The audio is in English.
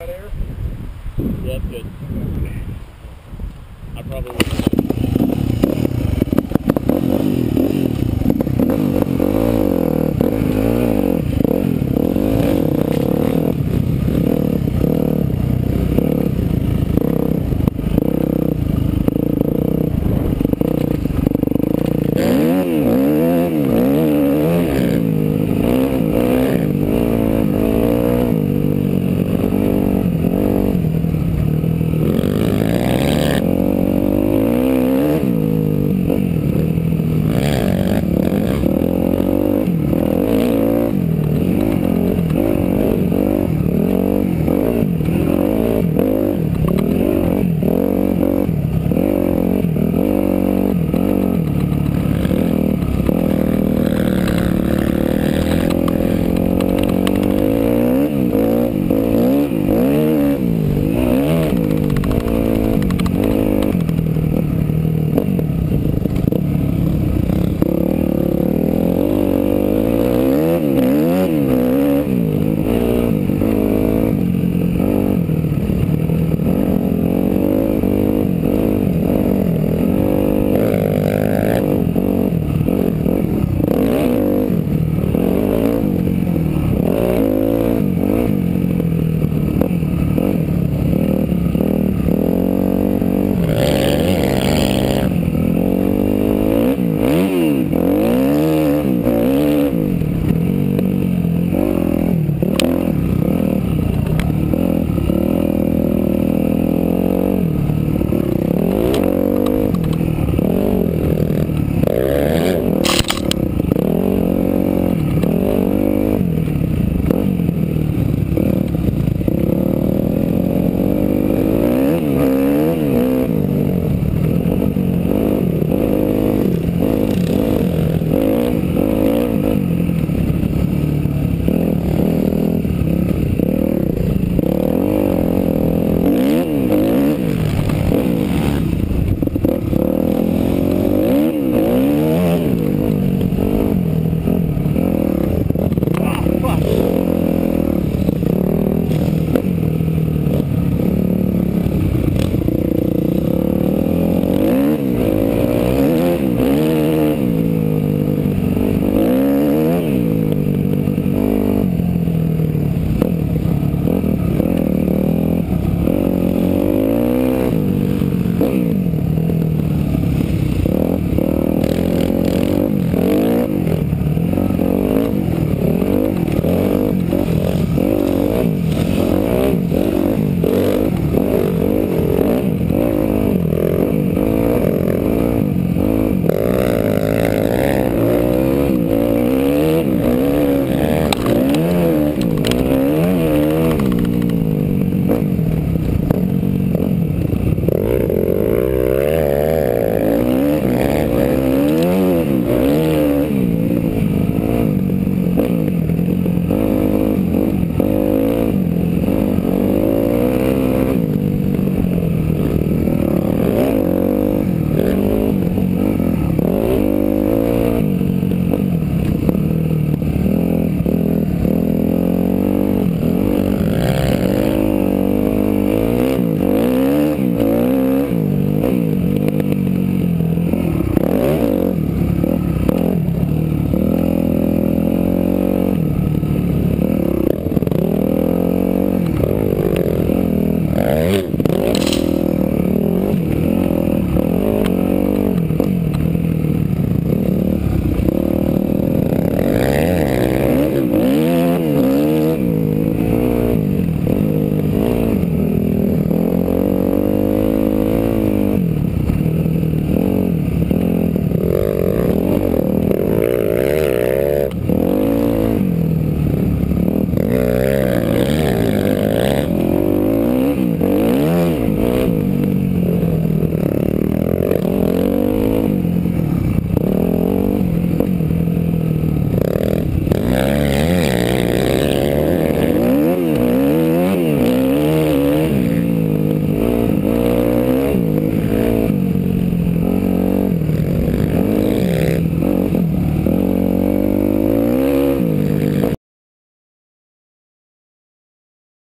Yep. Yeah, good. I probably